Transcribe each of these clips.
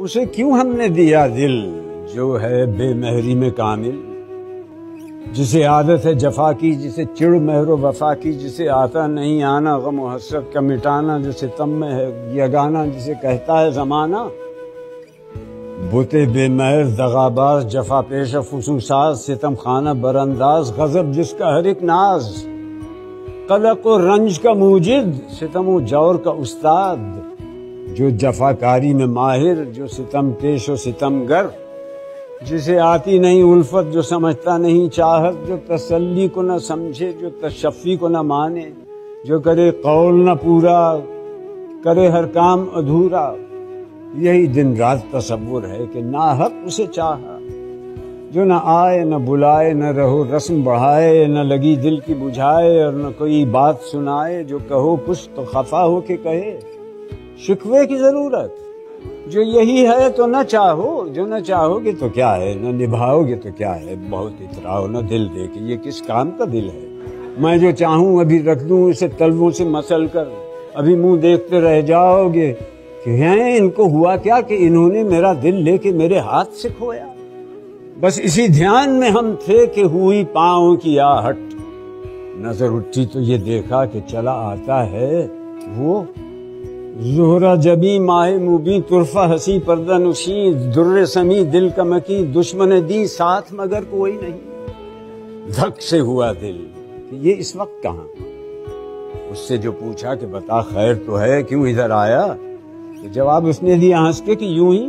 उसे क्यों हमने दिया दिल, जो है बेमहरी में कामिल? जिसे आदत है जफा की, जिसे चिड़ महरो वफा की, जिसे आता नहीं आना, गम हसरत का मिटाना, जिसे तम में है यगाना, जिसे कहता है जमाना? बुते बेमहर, दगाबाज, जफा पेश फसूसाज, सितम खाना बरंदाज गजब जिसका हर एक नाज। कलक और रंज का मूजिद, सितम जौर का उस्ताद। जो जफाकारी में माहिर, जो सितम पेश और सितमगर जिसे आती नहीं उल्फत, जो समझता नहीं चाहत, जो तसल्ली को न समझे, जो तशफ़ी को न माने, जो करे कौल न पूरा, करे हर काम अधूरा। यही दिन रात तस्वुर है कि ना हक उसे चाहा। जो न आए, न बुलाए, न रहो रस्म बढ़ाए, न लगी दिल की बुझाए, और न कोई बात सुनाए, जो कहो कुछ तो खफा हो के कहे। शिकवे की ज़रूरत। जो यही है तो न चाहो, जो न चाहोगे तो क्या है, न निभाओगे तो क्या है? बहुत इतराओ, न दिल दे के ये किस काम का दिल है? मैं जो चाहूँ, अभी रख दूँ, इसे तलवों से मसल कर। अभी मुँह देखते रह जाओगे कि हैं, इनको हुआ क्या कि इन्होंने मेरा दिल लेके मेरे हाथ से खोया? बस इसी ध्यान में हम थे कि हुई पाओ की आहट। नज़र उठी तो ये देखा कि चला आता है वो जोहरा जबी माए मुबी तुरफा हसी पर्दा नुशी, दुर्र समी दिल कमकी, दुश्मन दी साथ मगर कोई नहीं। धक से हुआ दिल। कि ये इस वक्त कहा? उससे जो पूछा कि बता, खैर तो है, क्यों इधर आया? तो जवाब उसने दिया, हंस के कि यूँ ही,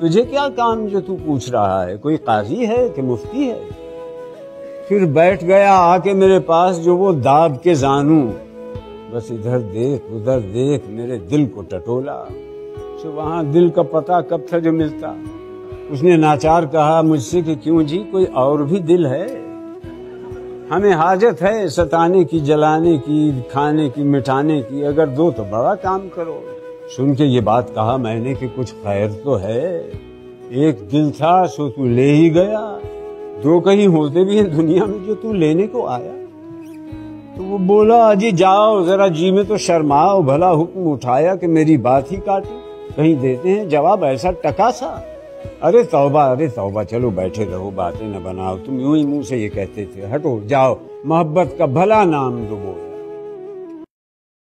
तुझे क्या काम जो तू पूछ रहा है? कोई काजी है कि मुफ्ती है? फिर बैठ गया आके मेरे पास जो वो दाब के जानू। बस इधर देख, उधर देख, मेरे दिल को टटोला। तो वहाँ दिल का पता कब था जो मिलता? उसने नाचार कहा, मुझसे कि क्यों जी, कोई और भी दिल है? हमें हाजत है सताने की, जलाने की, खाने की, मिठाने की, अगर दो तो बड़ा काम करो। सुन के ये बात कहा मैंने कि कुछ खैर तो है। एक दिल था, सो तू ले ही गया। दो कहीं होते भी हैं दुनिया में जो तू लेने को आया। तो वो बोला, अजी जाओ, जरा जी में तो शर्माओ, भला हुक्म उठाया कि मेरी बात ही काटी। कहीं देते हैं? जवाब, ऐसा टका सा। अरे तौबा अरे तौबा, चलो बैठे रहो, बातें न बनाओ। तुम यूँ ही मुँह से ये कहते थे। हटो, जाओ। मोहब्बत का भला नाम दो डुबो